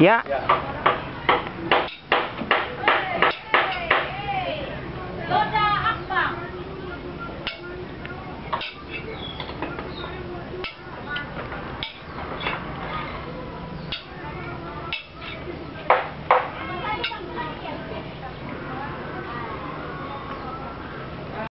Ya.